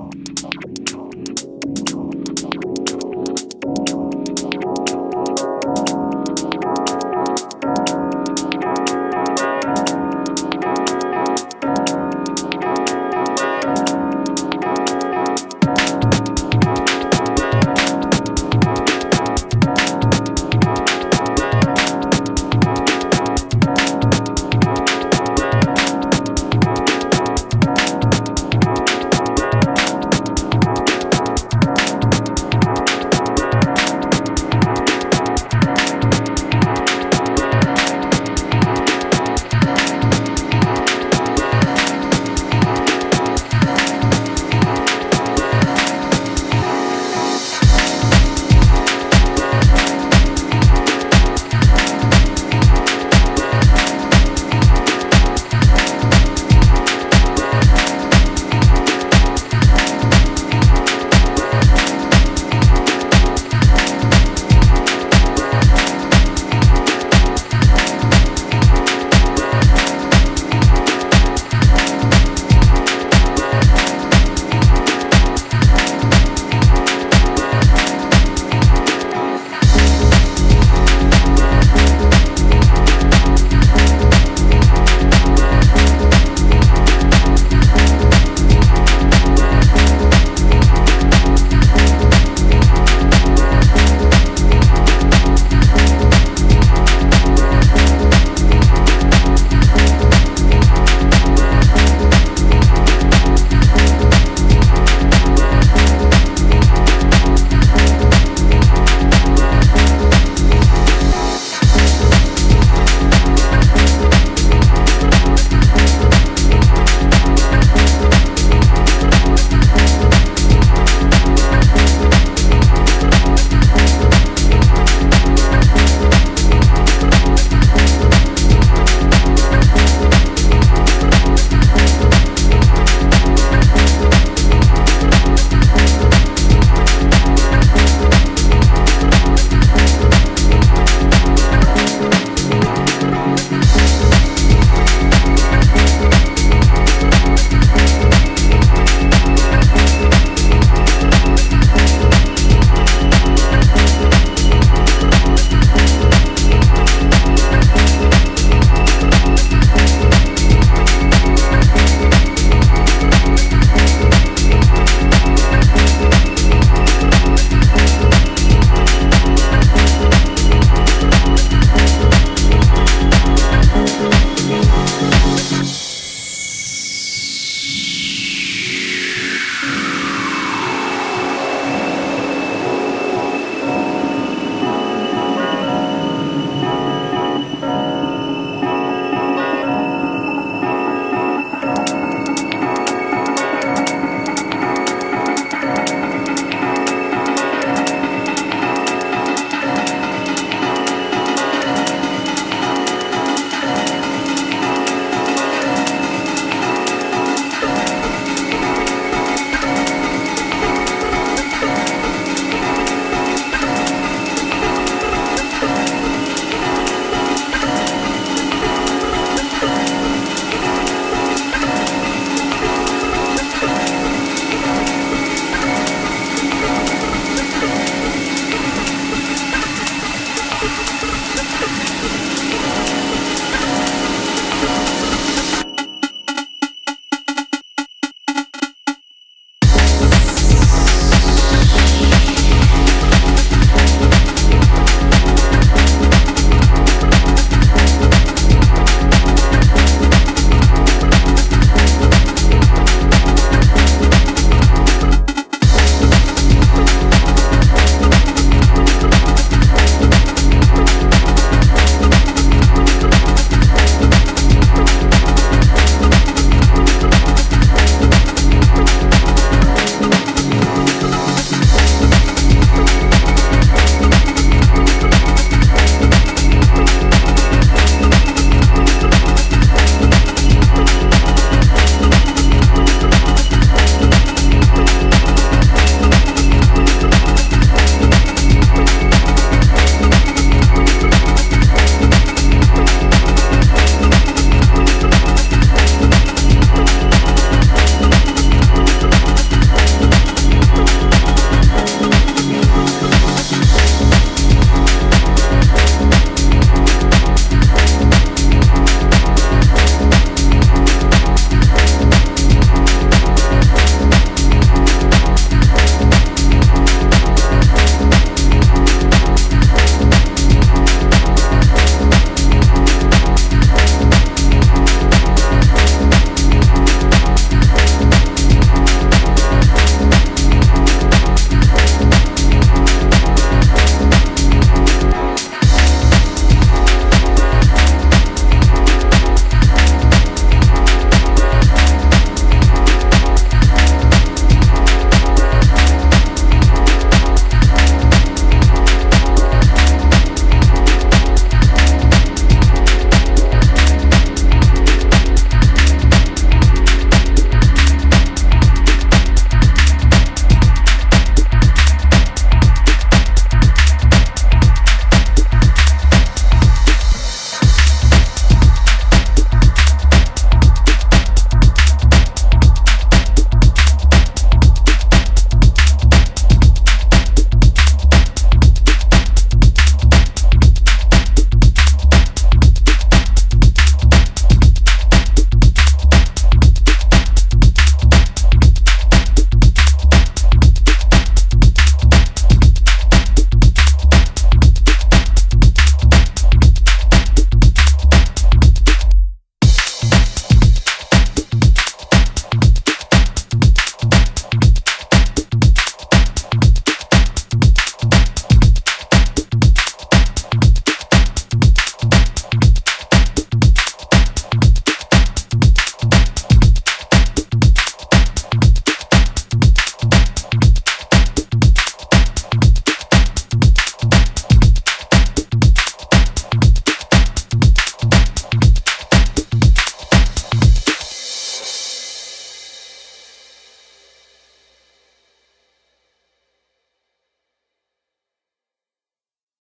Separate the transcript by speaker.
Speaker 1: call.